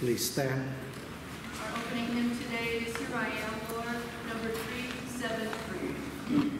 Please stand. Our opening hymn today is Here I Am, Lord, number 373.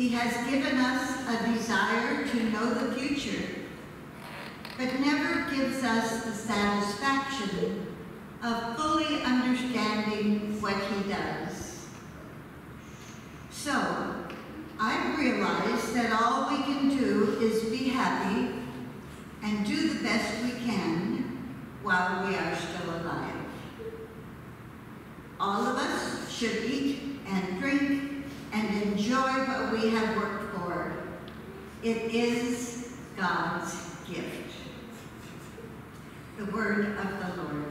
He has given us a desire to know the future, but never gives us the satisfaction of fully understanding what he does. So, I've realized that all we can do is be happy and do the best we can while we are still alive. All of us should eat we have worked for. It is God's gift. The word of the Lord.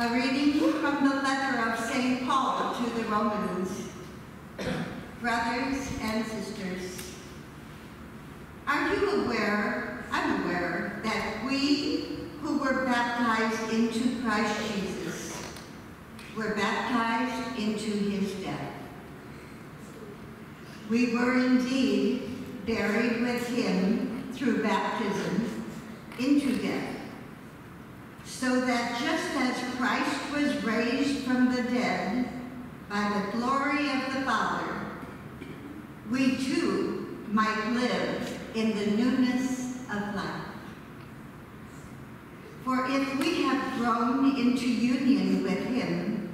A reading from the letter of St. Paul to the Romans. Brothers and sisters, are you aware, I'm aware, that we who were baptized into Christ Jesus were baptized into his death? We were indeed buried with him through baptism into death so that just as Christ was raised from the dead by the glory of the Father, we too might live in the newness of life. For if we have grown into union with him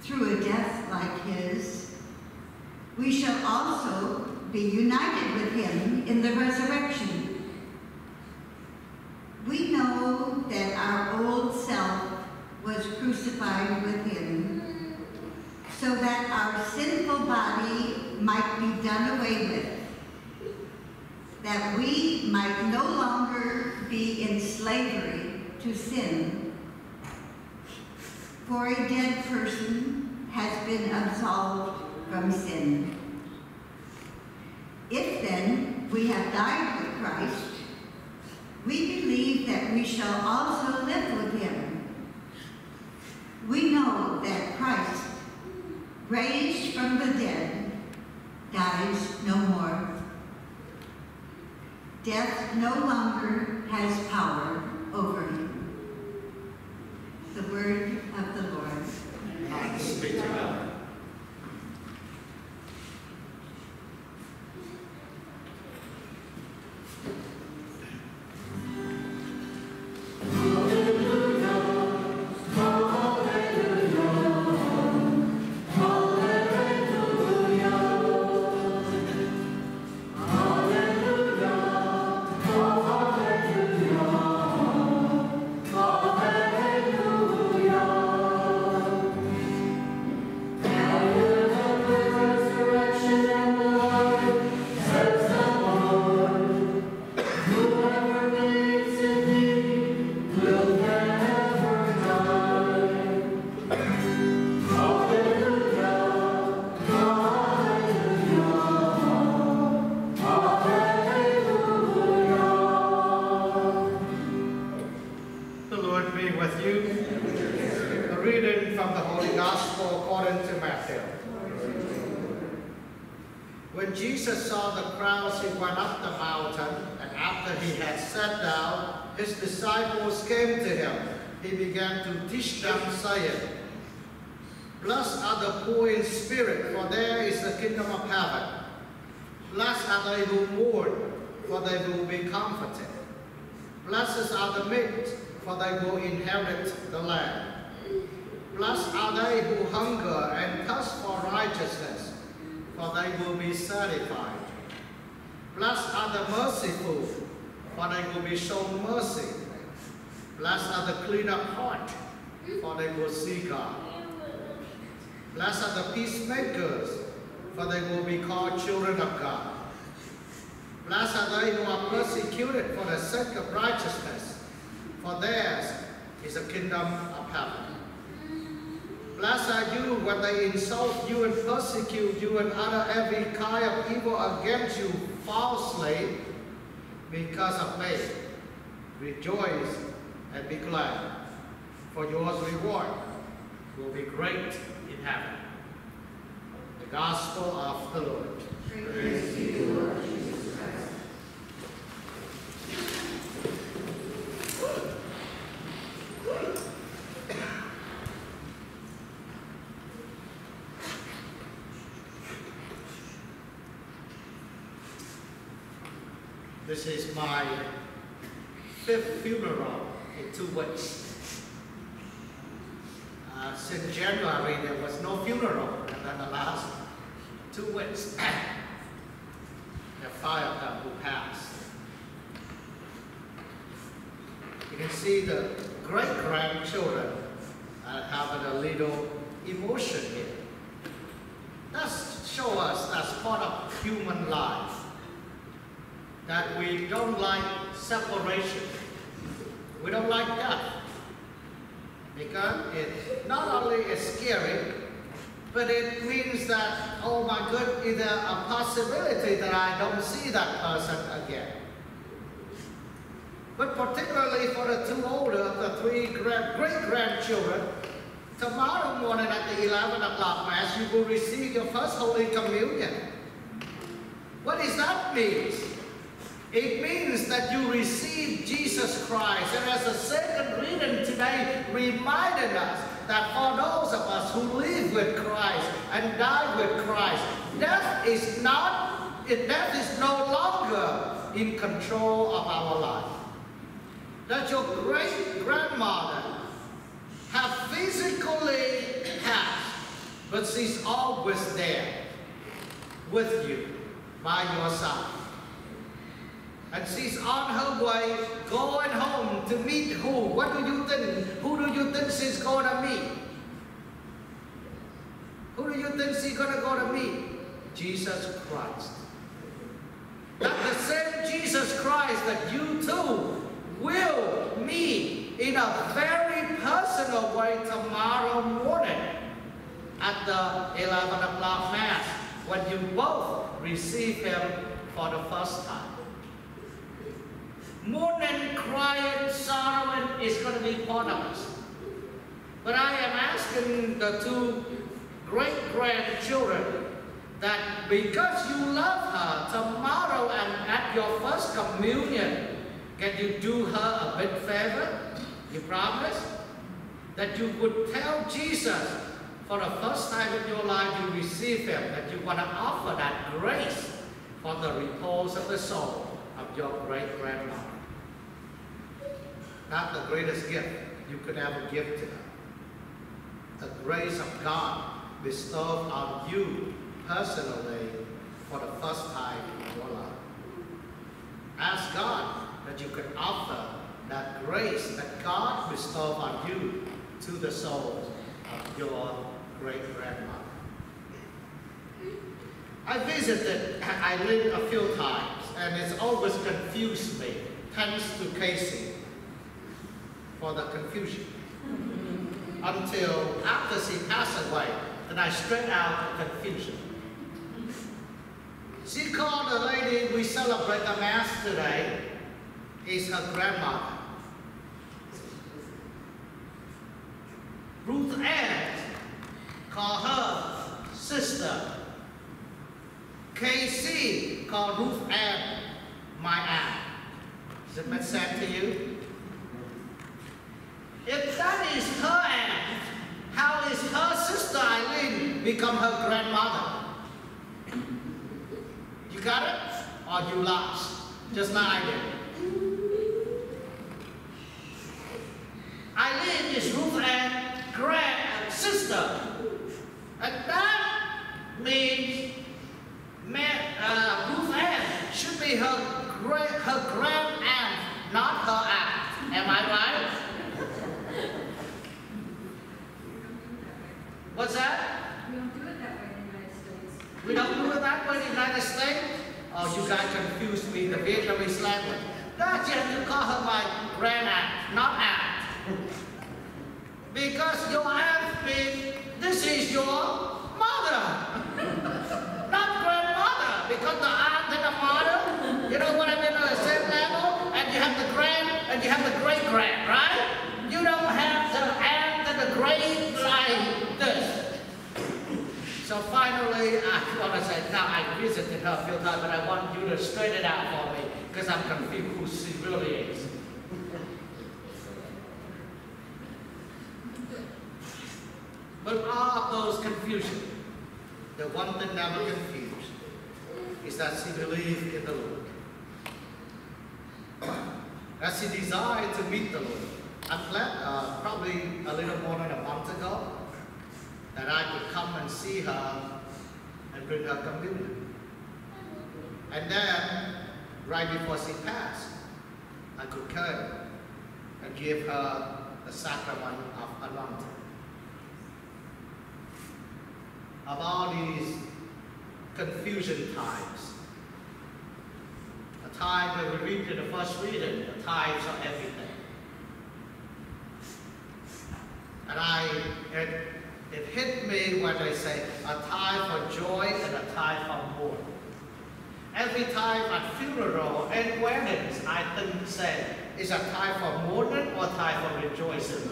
through a death like his, we shall also be united with him in the resurrection we know that our old self was crucified with him, so that our sinful body might be done away with, that we might no longer be in slavery to sin. For a dead person has been absolved from sin. If then we have died with Christ, we believe that we shall also live with him. We know that Christ, raised from the dead, dies no more. Death no longer has power over him. The word of the Lord. Thanks be to God. Blessed are the merciful, for they will be shown mercy. Blessed are the clean of heart, for they will see God. Blessed are the peacemakers, for they will be called children of God. Blessed are they who are persecuted for the sake of righteousness, for theirs is the kingdom of heaven. Blessed are you when they insult you and persecute you and utter every kind of evil against you falsely because of me. Rejoice and be glad, for your reward will be great in heaven. The Gospel of the Lord. This is my fifth funeral in two weeks. Uh, since January, there was no funeral, and then the last two weeks, there are five of them who passed. You can see the great-grandchildren are having a little emotion here. That's show us that's part of human life that we don't like separation. We don't like death. Because it not only is scary, but it means that, oh my good, is there a possibility that I don't see that person again? But particularly for the two older, the three grand, great-grandchildren, tomorrow morning at the 11 o'clock Mass, you will receive your first Holy Communion. What does that mean? It means that you receive Jesus Christ. And as the second reading today reminded us that for those of us who live with Christ and die with Christ, death is not, death is no longer in control of our life. That your great grandmother have physically passed, but she's always there with you, by your side. And she's on her way going home to meet who? What do you think? Who do you think she's going to meet? Who do you think she's going to go to meet? Jesus Christ. That the same Jesus Christ that you too will meet in a very personal way tomorrow morning at the 11 o'clock Mass when you both receive Him for the first time. Mourning, crying, sorrowing is going to be part of us. But I am asking the two great grandchildren that because you love her, tomorrow and at your first communion, can you do her a big favor? You promise? That you would tell Jesus for the first time in your life you receive him, that you want to offer that grace for the repose of the soul of your great grandmother. Not the greatest gift you could ever give to them. The grace of God bestowed on you personally for the first time in your life. Ask God that you could offer that grace that God bestowed on you to the souls of your great grandmother. I visited Eileen a few times and it's always confused me, thanks to Casey for the confusion. Until after she passed away, then I straightened out the confusion. She called the lady we celebrate the Mass today is her grandmother. Ruth Ann called her sister. KC called Ruth Ann my aunt. Does it make sense to you? If that is her aunt, how is her sister Eileen become her grandmother? You got it? Or you lost? Just like I. Eileen is Ruth Ann grand sister. And that means uh, Ruth Ann should be her her grand aunt, not her aunt. Am I right? What's that? We don't do it that way in the United States. We that in United States? Oh, you guys confused me, the Vietnamese language. That you call her my grand aunt, not aunt. Because your aunt means this is your mother, not grandmother. Because the aunt and the mother, you know what I mean, on the same level, and you have the grand and you have the great grand, right? You don't have the aunt and the great like this. So to say, now I visited her a few times, but I want you to straighten it out for me, because I'm confused who she really is. But all of those confusion, the one thing never confused is that she believed in the Lord. That she desired to meet the Lord. I'm glad, uh, probably a little more than a month ago, that I could come and see her bring her communion. And then, right before she passed, I could come and give her the sacrament of anointing. Of all these confusion times, a time when we read in the first reading, the times of everything. And I, it, it hit me when they say a time for joy and a time for mourning. Every time at funeral and weddings, I think say, is a time for mourning or time for rejoicing?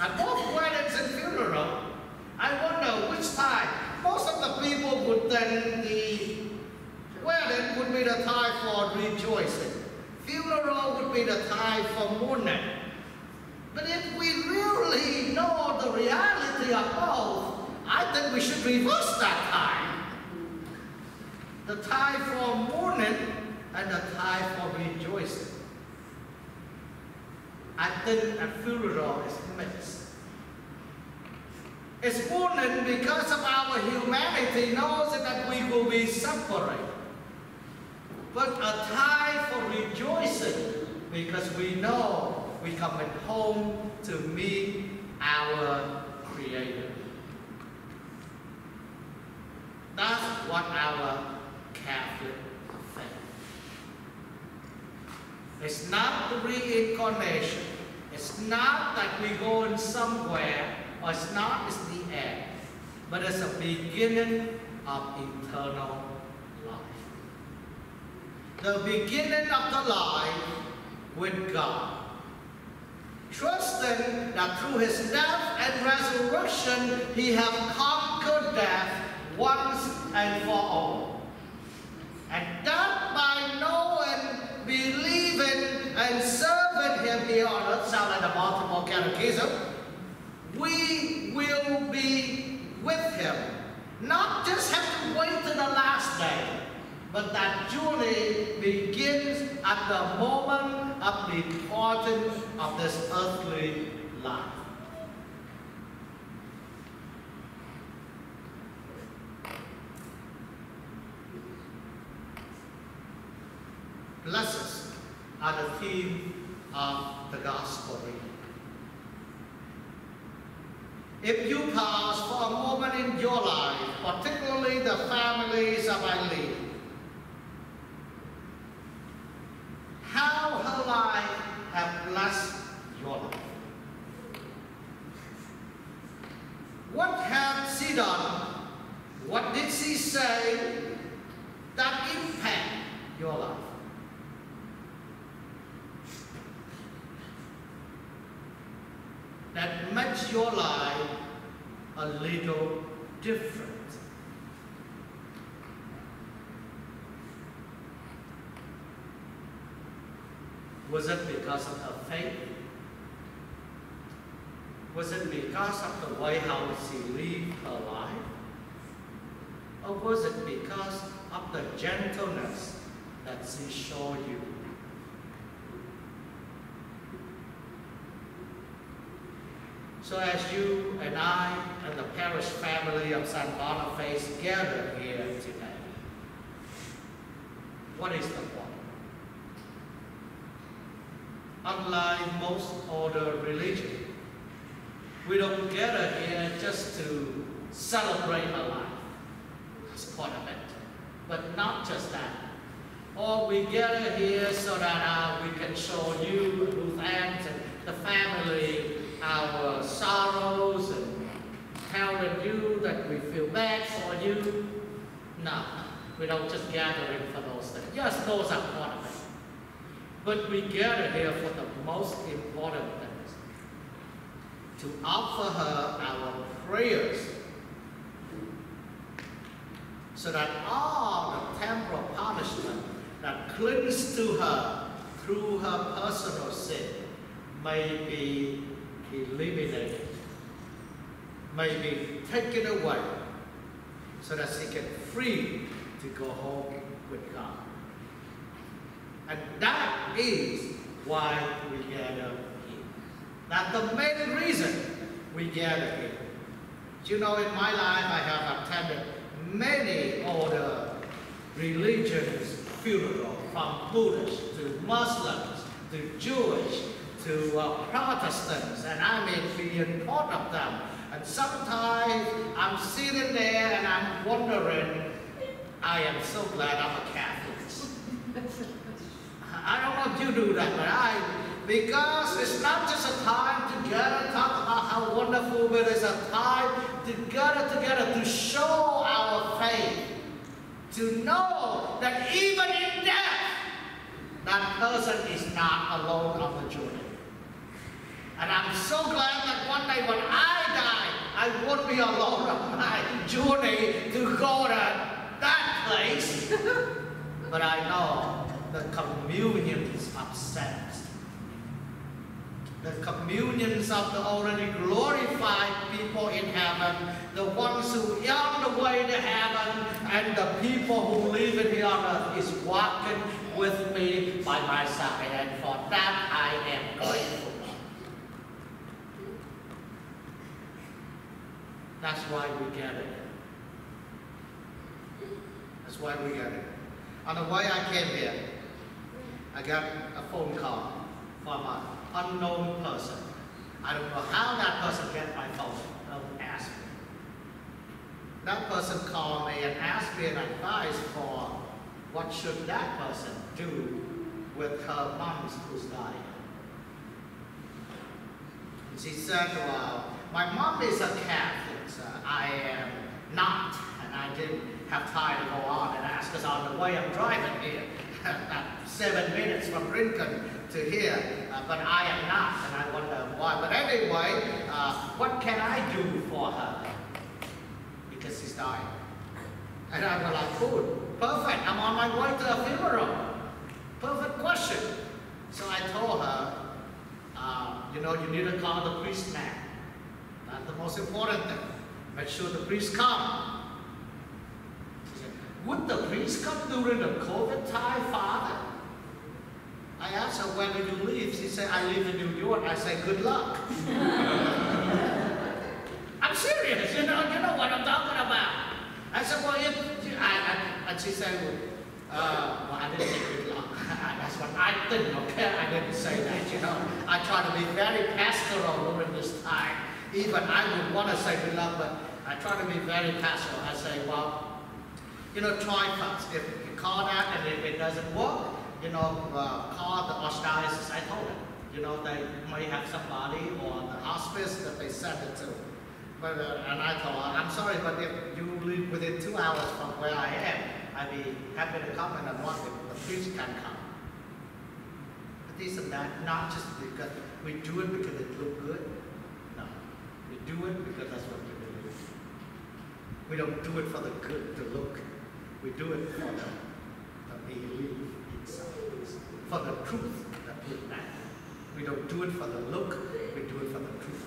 At both weddings and funeral, I wonder which time. Most of the people would think the wedding would be the time for rejoicing. Funeral would be the time for mourning. But if we really know the reality of both, I think we should reverse that time. The time for mourning and the time for rejoicing. I think a funeral is mixed. It's mourning because of our humanity knows that we will be separated. But a time for rejoicing because we know we coming home to meet our Creator. That's what our Catholic faith. It's not the reincarnation. It's not that we go in somewhere, or it's not it's the end, but it's a beginning of eternal life. the beginning of the life with God. Trusting that through his death and resurrection, he has conquered death once and for all. And that by knowing, believing, and serving him here on earth, sound like the Baltimore catechism, we will be with him. Not just have to wait to the last day, but that journey begins at the moment of the importance of this earthly life. Blessings are the theme of the gospel reading. If you pause for a moment in your life, particularly the families of Eileen, how her life have blessed your life? What have she done? What did she say that impact your life? that makes your life a little different. Was it because of her faith? Was it because of the way how she lived her life? Or was it because of the gentleness that she showed you? So as you and I and the parish family of St. Boniface gather here today, what is the point? Unlike most other religions, we don't gather here just to celebrate a life. That's part of it. But not just that. Or we gather here so that uh, we can show you, Ruth Ann, and the family our sorrows and telling you that we feel bad for you. No, we don't just gather for those things. Yes, those are part of it. But we gather here for the most important things. To offer her our prayers so that all the temporal punishment that clings to her through her personal sin may be eliminated, may be taken away, so that she can free to go home with God. And that is why we gather here. That's the main reason we gather here. You know, in my life, I have attended many other religions funerals, from Buddhists to Muslims to Jewish to uh, Protestants, and I may be in part of them. And sometimes I'm sitting there and I'm wondering, I am so glad I'm a Catholic. I don't if you do that, but I, because it's not just a time together, talk about how wonderful, but it's a time to gather together to show our faith, to know that even in death, that person is not alone on the journey. And I'm so glad that one day when I die, I won't be alone on my journey to go to that place. but I know the communions of saints, the communions of the already glorified people in heaven, the ones who are on the way to heaven, and the people who live in here on earth is walking with me by my side. And for that I am grateful. That's why we gather here. That's why we gather here. On the way I came here, I got a phone call from an unknown person. I don't know how that person get my phone. Don't ask me. That person called me and asked me an advice for what should that person do with her mom who's dying. She said, well, my mom is a Catholic, so I am not. And I didn't have time to go on and ask, because on the way I'm driving here, seven minutes from Lincoln to here, uh, but I am not, and I wonder why. But anyway, uh, what can I do for her? Because she's dying. And I was like, food, perfect, I'm on my way to a funeral. Perfect question. So I told her, uh, you know, you need to call the priest man. That's the most important thing. Make sure the priest come. Would the priest come during the COVID time, Father? I asked her, where do you live? She said, I live in New York. I said, good luck. I'm serious, you know, you know what I'm talking about. I said, well, if, I, I, and she said, well, uh, well, I didn't say good luck. That's what I think, okay? I didn't say that, you know. I try to be very pastoral during this time. Even I would want to say luck, but I try to be very pastoral. I say, well, you know, try first. If you call that and if it doesn't work, you know, uh, call the told them, you know, they may have somebody or the hospice that they send it to. But, uh, and I thought, I'm sorry, but if you live within two hours from where I am, I'd be happy to come and I want the, the priest can come. But this and that, not just because we do it because it looks good. Do it because that's what we believe. We don't do it for the good to look. We do it for the, the belief inside, for the truth that we have. We don't do it for the look, we do it for the truth.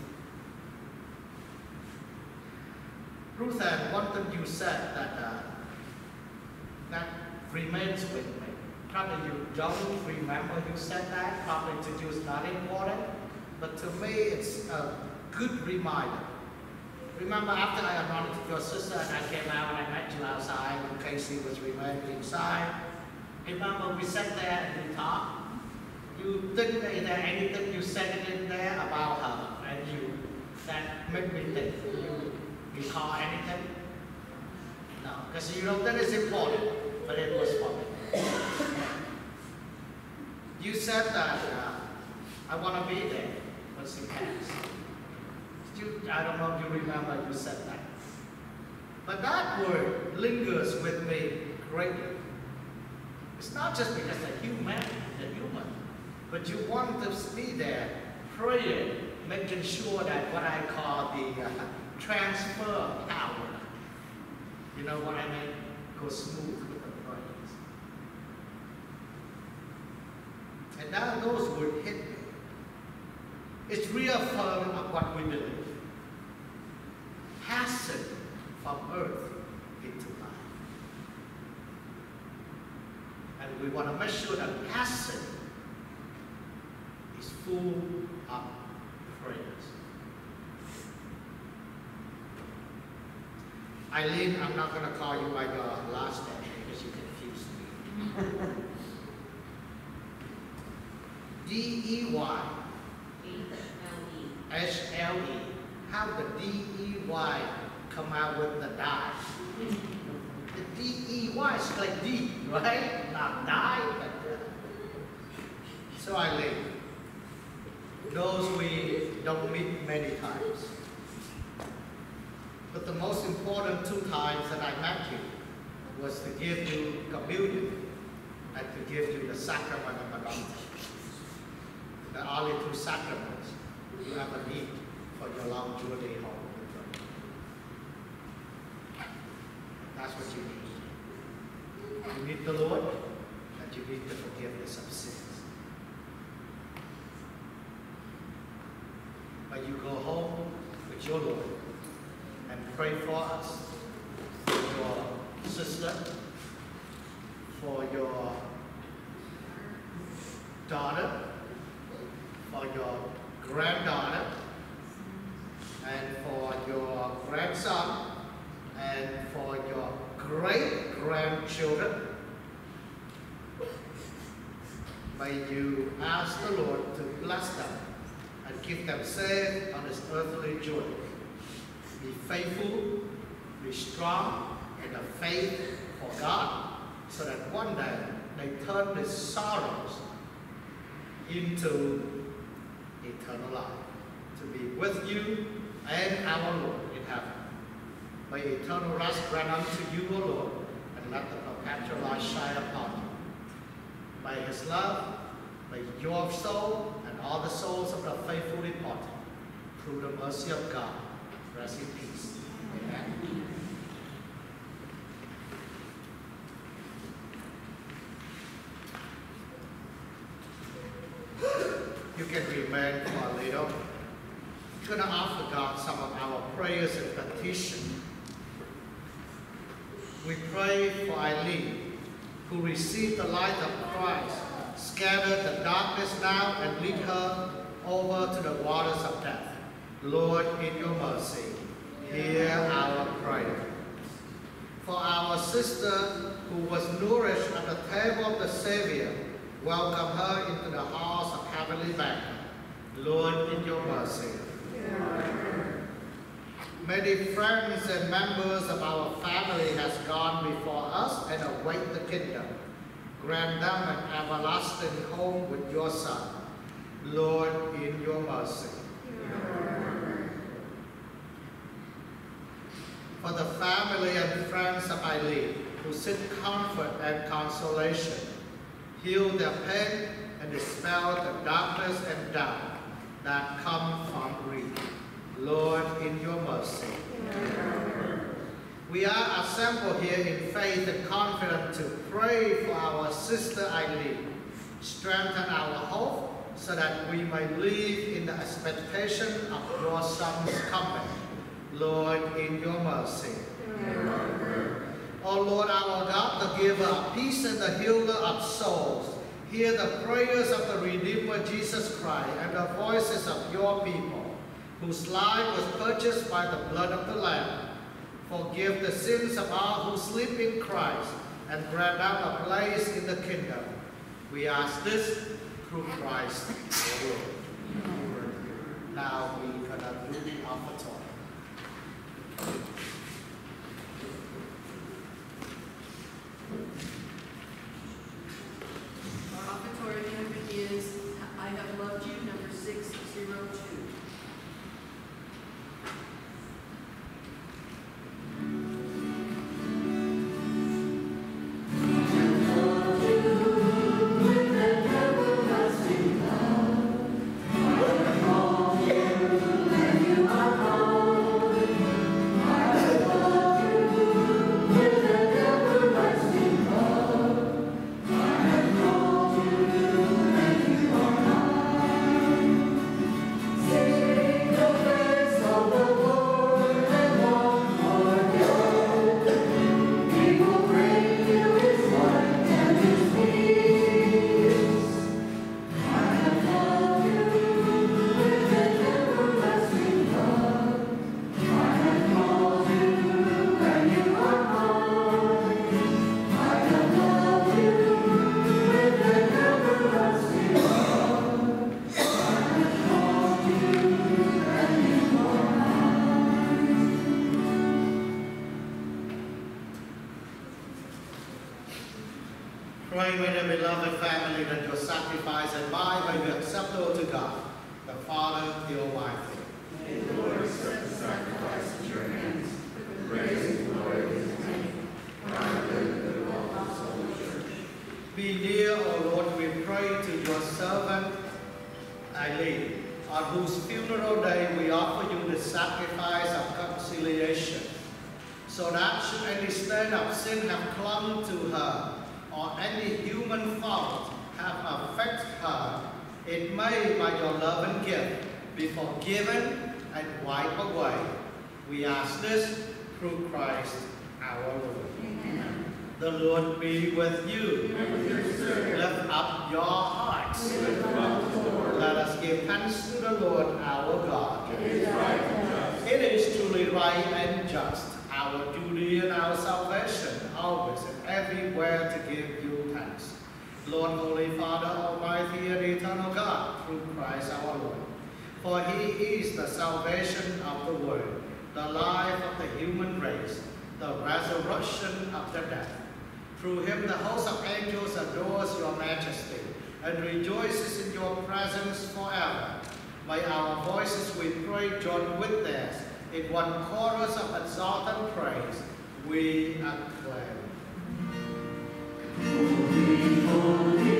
Ruth Ann, one thing you said that uh, that remains with me. Probably you don't remember you said that. Probably to you it's not important, but to me it's a good reminder. Remember after I anointed your sister and I came out and I met you outside and Casey was remaining inside. Remember we sat there and we talked. You think that there anything you said in there about her and you that made me think. You recall anything? No, because you know that is important, but it was me. You said that uh, I want to be there when she passed. I don't know if you remember you said that. But that word lingers with me greatly. It's not just because the human, the human, but you want to be there praying, making sure that what I call the uh, transfer power, you know what I mean, goes smooth with the praise. And now those words hit me. It's reaffirming of what we believe. Hasten from earth into life. And we want to make sure that passing is full of praise. Eileen, I'm not going to call you by your last name because you confused me. D-E-Y, H-L-E. How the D-E-Y come out with the die? The D-E-Y is like D, right? Not die, but so Eileen, those we don't meet many times. But the most important two times that I met you was to give you communion and to give you the sacrament of anointing. The only two sacraments you ever need for your long journey home. with God. That's what you need. You need the Lord and you need the forgiveness of sins. But you go home with your Lord and pray for us, for your sister, for your daughter, for your granddaughter, grandson, and for your great grandchildren. May you ask the Lord to bless them and keep them safe on this earthly journey. Be faithful, be strong in the faith for God, so that one day they turn their sorrows into eternal life, to be with you and our Lord. May eternal rest grant unto you, O Lord, and let the perpetual light shine upon you. by his love, may your soul and all the souls of the faithful departed, through the mercy of God, rest in peace. Amen. You can remain for a little. We're going to offer God some of our prayers and petition. We pray for Eileen, who received the light of Christ, scatter the darkness now and lead her over to the waters of death. Lord, in your mercy, hear our prayer. For our sister who was nourished at the table of the Savior, welcome her into the house of heavenly banquet. Lord, in your mercy. Many friends and members of our family has gone before us and await the kingdom. Grant them an everlasting home with your Son. Lord, in your mercy. For the family and friends of Eileen who seek comfort and consolation, heal their pain and dispel the darkness and doubt that come from grief. Lord, in your mercy. We are assembled here in faith and confident to pray for our sister Eileen. Strengthen our hope so that we may live in the expectation of your son's coming. Lord, in your mercy. O Lord, our God, the giver of peace and the healer of souls, hear the prayers of the Redeemer Jesus Christ and the voices of your people, whose life was purchased by the blood of the Lamb. Forgive the sins of all who sleep in Christ and grant them a place in the kingdom. We ask this through Christ our Lord. Now we gonna do the offertory. Our offertory hymn The Lord be with you. Lift up your hearts. Let us give thanks to the Lord our God. It is truly right and just, our duty and our salvation, always and everywhere to give you thanks. Lord, Holy Father, Almighty and Eternal God, through Christ our Lord. For he is the salvation of the world, the life of the human race, the resurrection of the dead. Through him the host of angels adores your majesty and rejoices in your presence forever. By our voices we pray join with theirs in one chorus of exalted praise. We acclaim. Holy, holy,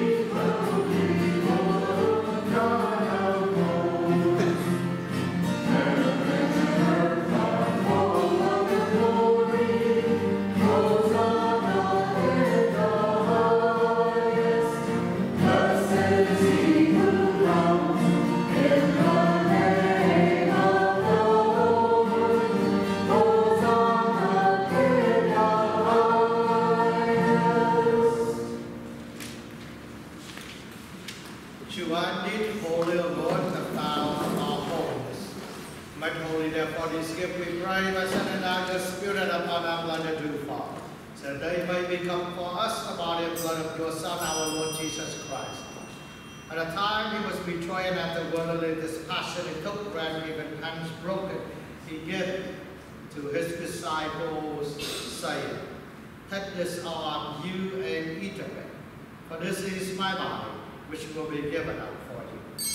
after worldly dispassion, he took bread, even hands broken, he gave to his disciples, saying, Take this on you and eat of it, for this is my body, which will be given up for you.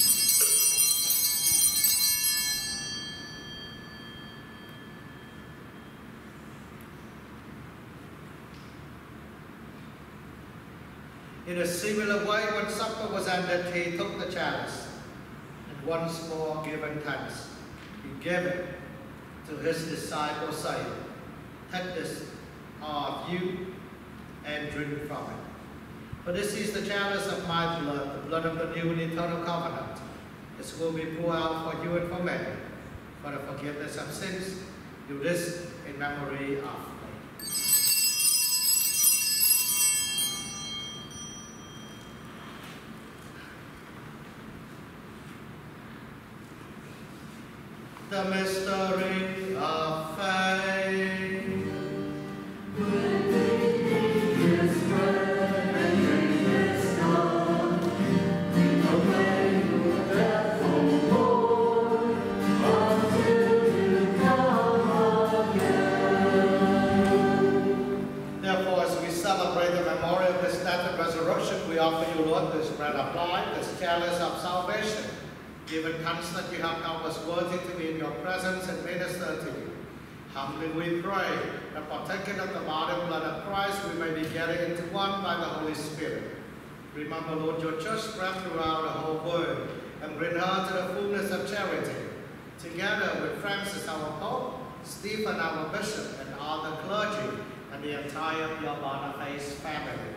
In a similar way, when supper was ended, he took the chalice, once more given thanks, he gave it to his disciples, saying, Take this of you and drink from it. For this is the chalice of my blood, the blood of the new and eternal covenant. This will be poured out for you and for many, for the forgiveness of sins. Do this in memory of The mystery Humbly we pray that partaking of the body and blood of Christ, we may be gathered into one by the Holy Spirit. Remember, Lord, your church spread throughout the whole world and bring her to the fullness of charity. Together with Francis, our Pope, Stephen, our Bishop, and all the clergy, and the entire Your Boniface family.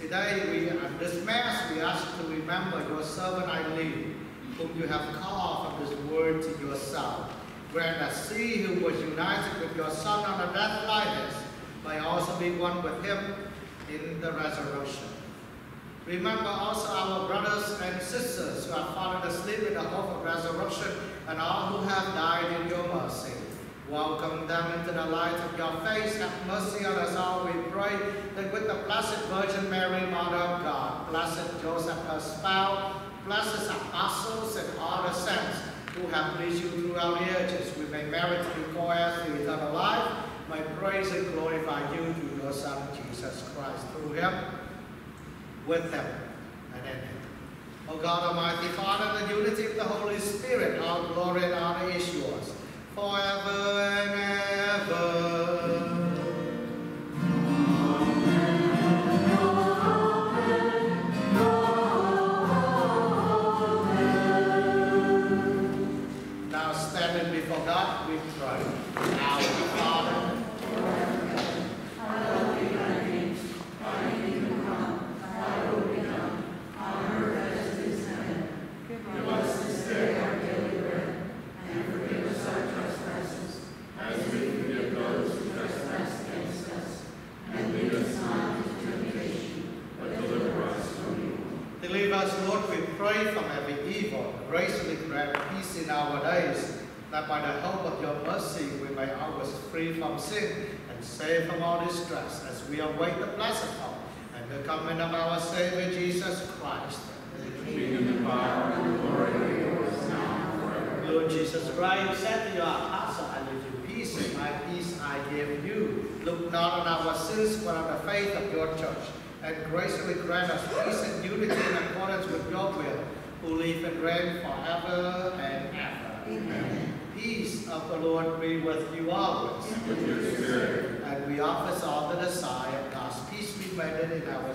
Today, we, at this Mass, we ask to remember your servant Eileen, whom you have called from this word to yourself. Grant that she who was united with your Son on the death likeness may also be one with him in the resurrection. Remember also our brothers and sisters who have fallen asleep in the hope of resurrection and all who have died in your mercy. Welcome them into the light of your face. Have mercy on us all, we pray, that with the Blessed Virgin Mary, Mother of God, Blessed Joseph, her spouse, blessed apostles, and all the saints who have pleased you throughout the ages, we may merit to be co-heirs to eternal life. May praise and glorify you through your Son, Jesus Christ. Through him, with him, and in him. O God, Almighty Father, the unity of the Holy Spirit, all glory and honor is yours, forever and ever. Evil. Graciously grant peace in our days, that by the help of your mercy we may always free from sin and saved from all distress, as we await the blessed hope and the coming of our Savior Jesus Christ. The kingdom, the power, and glory are yours now forever. Lord Jesus Christ, said to your apostle, I leave you peace, and my peace I give you. Look not on our sins, but on the faith of your church, and graciously grant us peace and unity in accordance with your will, who live and reign forever and ever. Amen. Peace of the Lord be with you always. With your spirit. And we offer all the desire of God's peace be made in our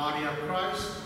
body of Christ.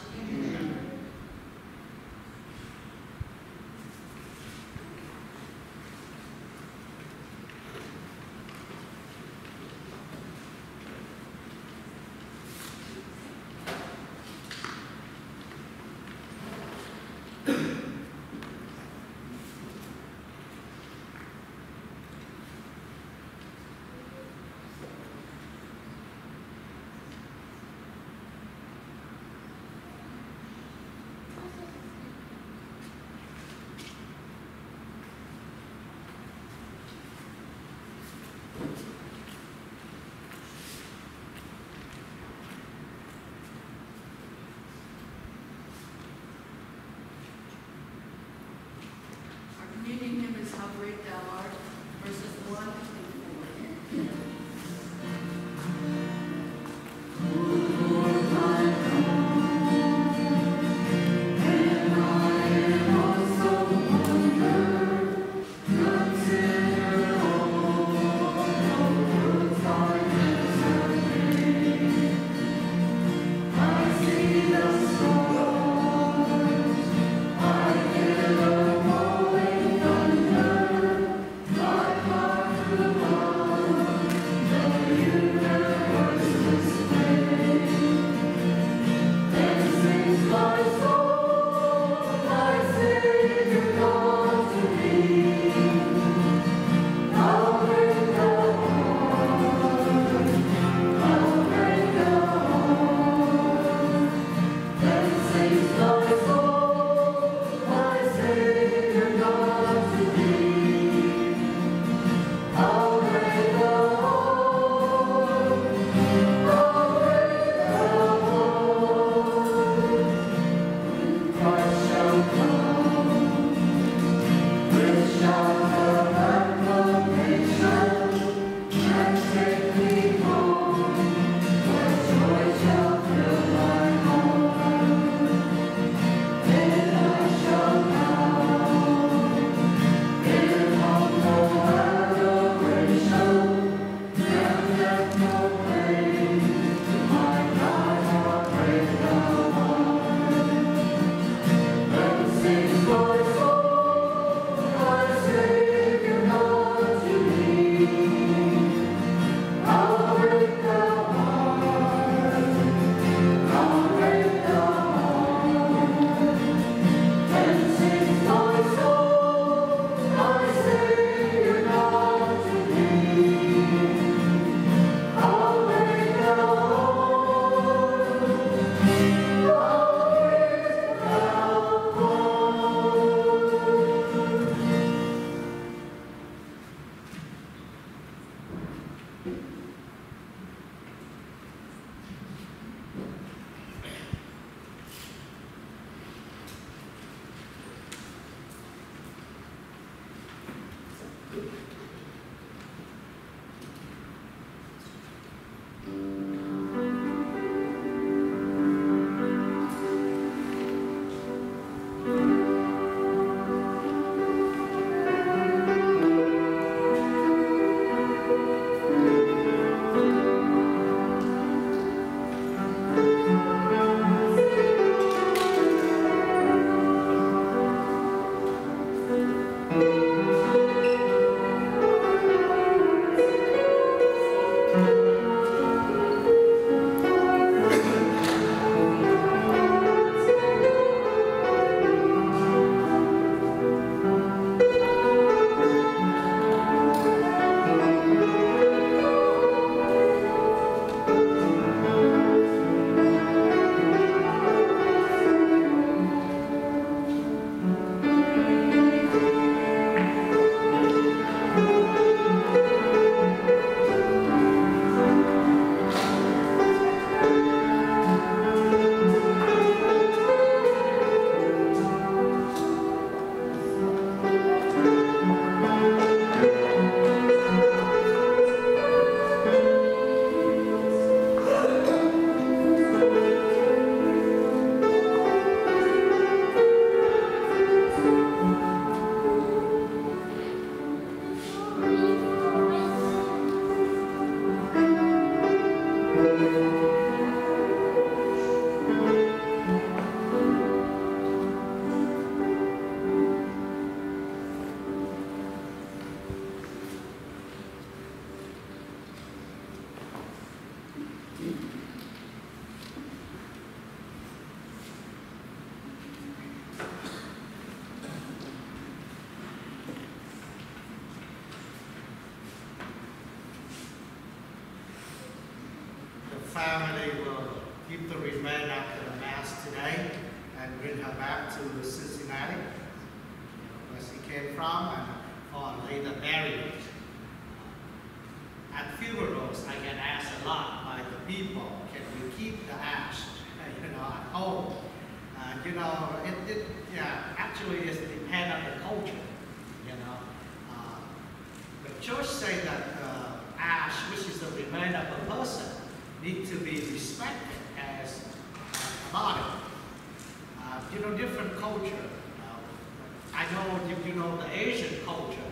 Know, you, you know, the Asian culture,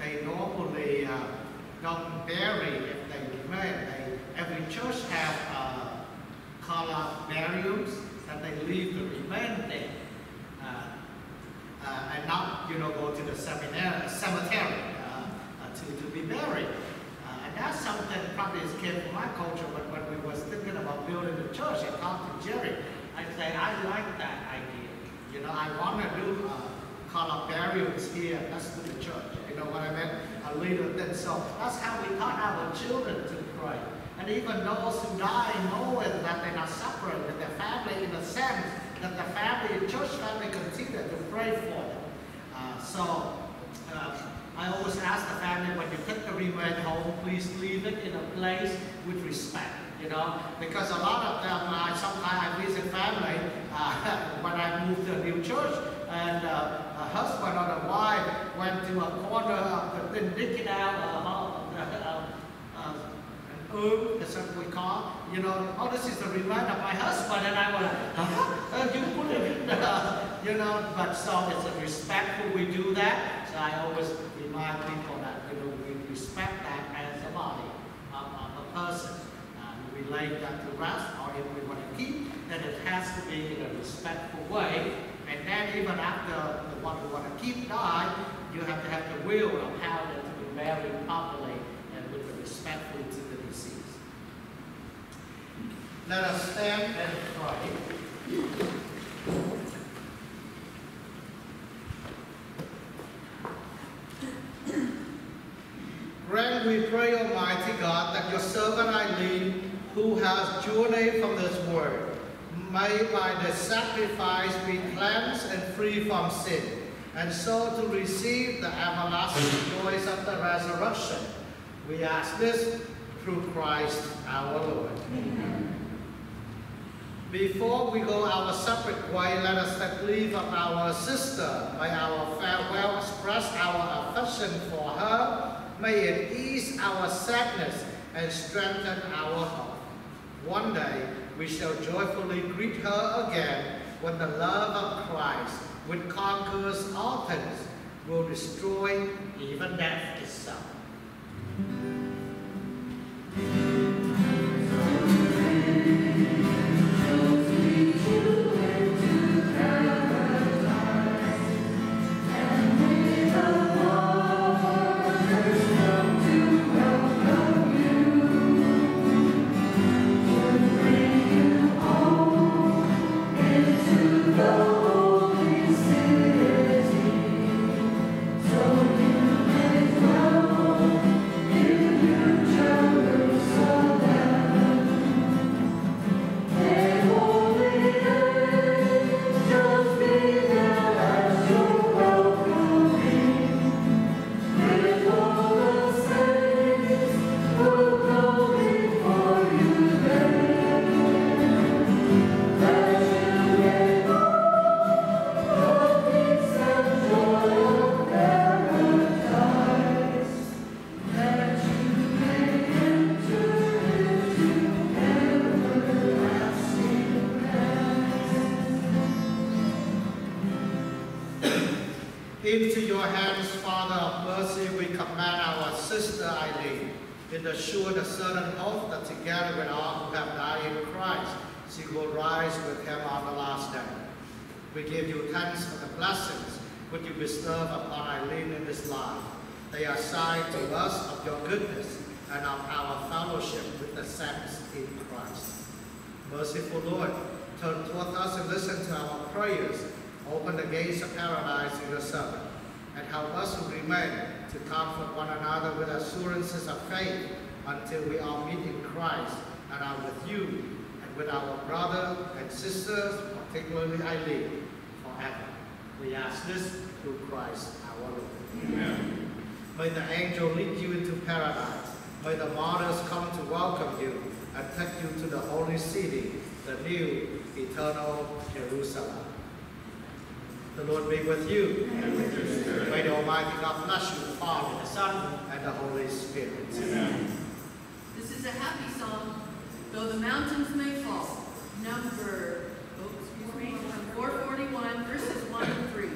they, they normally uh, don't bury if they remain. They, every church have uh, call burials that they leave the remain there. Uh, uh, and not, you know, go to the seminary, cemetery uh, uh, to, to be buried. And that's something probably is came from my culture, but when we was thinking about building the church, I talked to Jerry. I said, I like that idea. You know, I want to do uh, columbariums here next to the church. You know what I mean? A little thing. So that's how we taught our children to pray. And even those who die knowing that they're not separated with their family in a sense that the family, church family continue to pray for them. Uh, so uh, I always ask the family when you take the remain home, please leave it in a place with respect. You know, because a lot of them, uh, sometimes I visit family uh, when I moved to a new church, and uh, husband or a wife went to a corner of the thing, digging out uh, uh, uh, herb, that's what we call. You know, oh, this is the reminder of my husband, and I went, huh? Uh, you put it in you know, but so it's a respectful we do that. So I always remind people that you know we respect that as a body of, of a person. Uh, we lay that to rest, or if we want to keep, then it has to be in a respectful way. And then even after the one we want to keep die, you have to have the will of how they're to be buried properly and with the respectful to the deceased. Let us stand and pray. Grant, we pray, Almighty God, that your servant Eileen, who has journeyed from this world, may by the sacrifice be cleansed and free from sin, and so to receive the everlasting joys of the resurrection. We ask this through Christ our Lord. Before we go our separate way, let us take leave of our sister. By our farewell, express our affection for her. May it ease our sadness and strengthen our hope. One day, we shall joyfully greet her again when the love of Christ, which conquers all things, will destroy even death itself. They are sign to us of your goodness and of our fellowship with the saints in Christ. Merciful Lord, turn toward us and listen to our prayers. Open the gates of paradise to your servant, and help us to remain to comfort one another with assurances of faith until we are meet in Christ and are with you and with our brothers and sisters particularly Eileen, forever. We ask this through Christ our Lord. May the angel lead you into paradise. May the martyrs come to welcome you and take you to the holy city, the new eternal Jerusalem. The Lord be with you. And with your spirit. May the Almighty God bless you, the Father, the Son, and the Holy Spirit. Amen. This is a happy song. Though the mountains may fall, number oh, excuse me, 441, verses 1 and 3.